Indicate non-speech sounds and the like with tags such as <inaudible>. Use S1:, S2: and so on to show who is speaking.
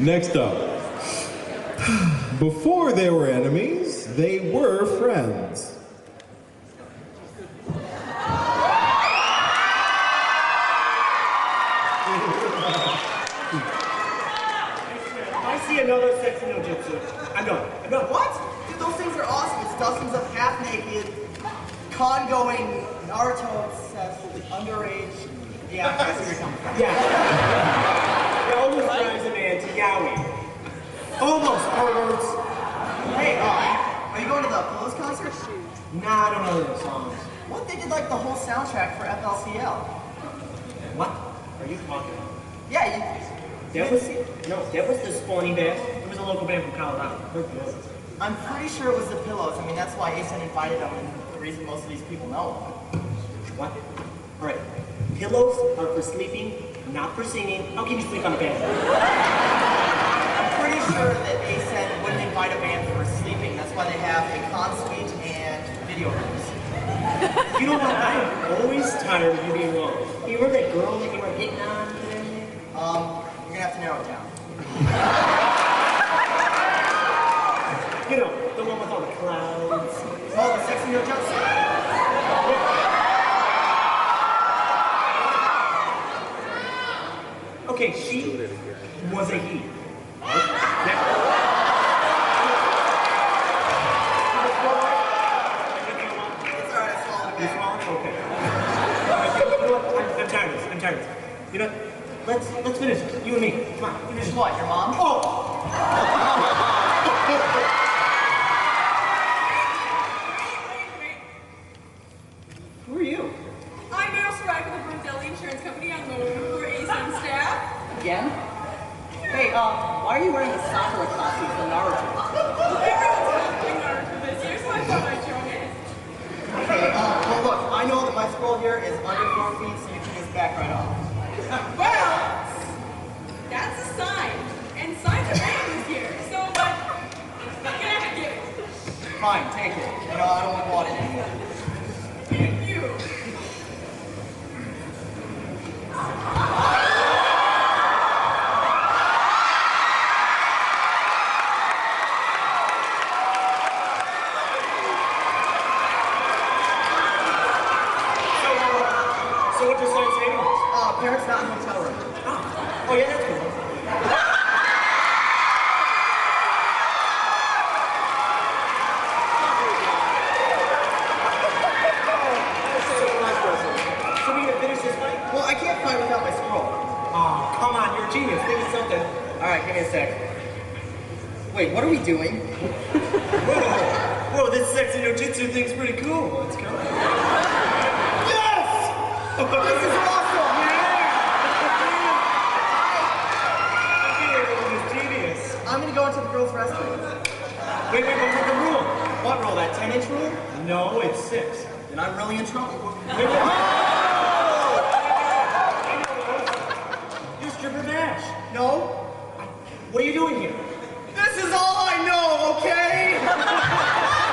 S1: Next up. Before they were enemies, they were friends.
S2: I see another sexy no jutsu, I'm done. I'm done.
S3: What? Dude, those things are awesome. It's dozens of half-naked, con-going, Naruto-obsessed, underage. Yeah, I see where you're coming from.
S2: Yeah. It almost drives a man to yaoi. Almost, perverts.
S3: Hey, uh, are you going to the Pillows concert?
S2: Nah, I don't know those songs.
S3: What? They did like the whole soundtrack for FLCL.
S2: What are you talking about?
S3: Yeah, you,
S2: That was no, that was the Spawny Band. It was a local band from Colorado.
S3: I'm pretty sure it was the Pillows. I mean, that's why ACen invited them, and the reason most of these people know them.
S2: What? All right. Pillows are for sleeping, not for singing. How can you sleep on a bed? <laughs>
S3: I'm pretty sure that they said wouldn't invite a band for sleeping. That's why they have a con suite and video rooms.
S2: You know what? I'm always tired of you being wrong. You remember that girl that you were hitting on today?
S3: Um, you're gonna have to narrow it down.
S2: You know, the one with all the clouds.
S3: Oh, the sexy no jutsu.
S2: Okay, she was a he.
S3: It's alright, I swallowed it
S2: You
S3: back.
S2: swallowed? Okay. All right, you know what? I'm, I'm tired of this. I'm tired of this. You know, let's let's finish this. You and me. Come on.
S3: Finish what, your mom?
S2: Oh! <laughs> Who are you?
S4: I'm Meryl Soraka with Bernardelli Insurance Company. I'm the for ACen staff.
S3: Again? Hey, uh, why are you wearing the Sakura costume from Naruto?
S4: Everyone's doing Naruto this year, so I thought I'd join it.
S3: Okay, uh, well look, I know here is under four feet, so you can just back right off. <laughs>
S4: Well, that's a sign. And signs are this year, so I'm gonna have to give it.
S3: Fine, take it. You know, I don't want it anymore. Parents not in hotel room.
S2: Oh. oh yeah, that's cool.
S3: Well, I can't fight without my scroll.
S2: Oh, come on, you're a genius. Think of something.
S3: Alright, give me a sec. Wait, what are we doing?
S2: Whoa, whoa, this sexy no jutsu thing's pretty cool. Let's go. Yes! <laughs>
S3: This is awesome! going to go into the girls' restroom.
S2: Wait, wait, what's the rule?
S3: What rule? That 10-inch rule?
S2: No, it's 6.
S3: And I'm really in trouble.
S2: Wait, wait! You're stripper Vash.
S3: No?
S2: What are you doing here?
S3: This is all I know, okay? <laughs>